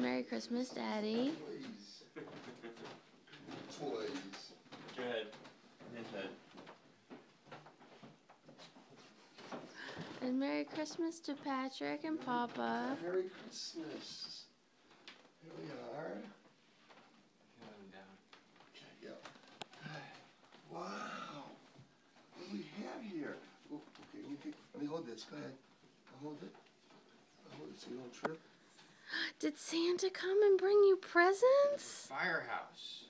Merry Christmas, Daddy. Toys. Toys. Go ahead. Hit that. And Merry Christmas to Patrick and Papa. Merry Christmas. Here we are. Okay, yeah. Wow. What do we have here? Oh, okay, let me, let me hold this. Go ahead. I'll hold it. I'll hold it so you don't trip. Did Santa come and bring you presents? Firehouse.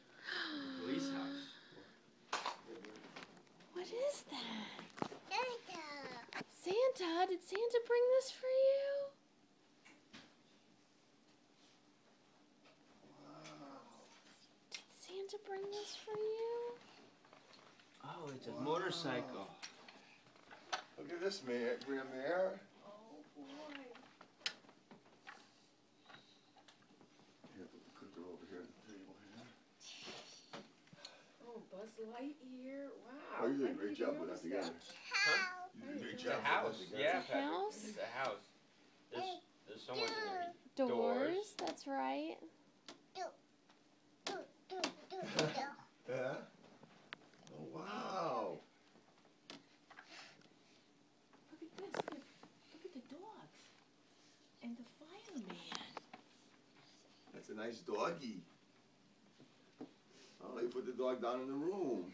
Police house. What is that? Santa, Santa, did Santa bring this for you? Wow. Did Santa bring this for you? Oh, it's a Wow. motorcycle. Look at this man, Graham there. Oh boy. Here, put the cooker over here on the table here. Oh, Buzz Lightyear. Wow. Oh, you did a I great didn't job even putting that notice together. Huh? You did a great It's It's a house. putting that together. Yeah, It's a house? It's a house. There's, there's so much in there. Doors, Doors. that's right. Yeah? Oh, wow. Look at this. Look at, look at the dogs. And the fireman. That's a nice doggy. Oh, they put the dog down in the room.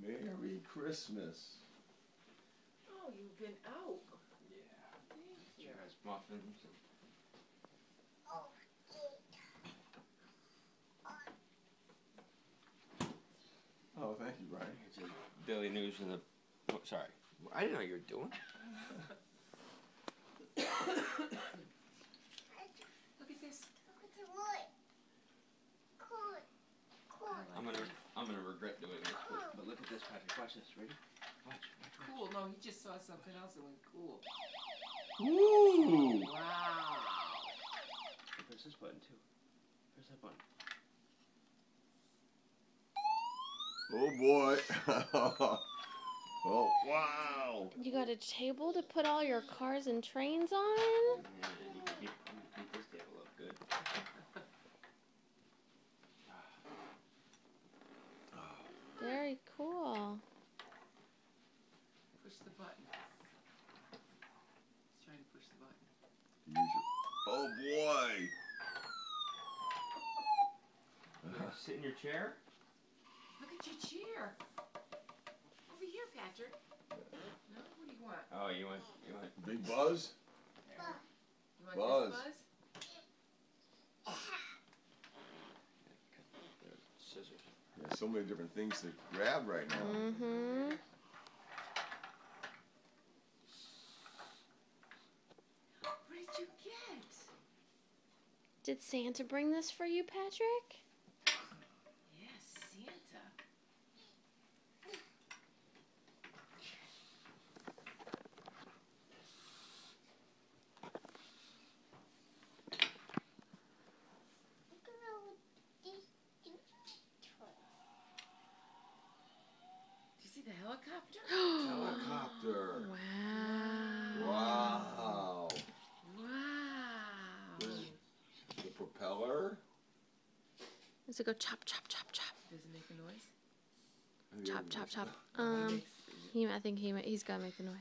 Merry Christmas. Oh, you've been out. Yeah. Has muffins. Oh, thank you, Brian. It's a Daily News in the. Oh, sorry. I didn't know you were doing. Look at this. I'm gonna. I'm gonna regret doing this, but, but look at this, Patrick. Watch this. Ready? Watch. watch, watch. Cool. No, he just saw something else that went cool. Ooh! Wow. Press this button too. Press that button. Oh boy. oh wow. You got a table to put all your cars and trains on? Yeah, you can keep, you can keep this table up good. Very cool. Push the button. He's trying to push the button. Use your- Oh boy. Sit in your chair? Look at your chair. Over here, Patrick. No, what do you want? Oh, you want you want Big Buzz? You want Buzz. this Buzz? there's scissors. There's so many different things to grab right now. Mm-hmm. What did you get? Did Santa bring this for you, Patrick? Yes, Santa. Do you see the helicopter? Helicopter. Wow. Wow. Wow. This- The propeller. Does it go chop, chop, chop, chop? Does it make a noise? Chop, chop, chop. Um, he, I think he, ma- he's gotta make the noise.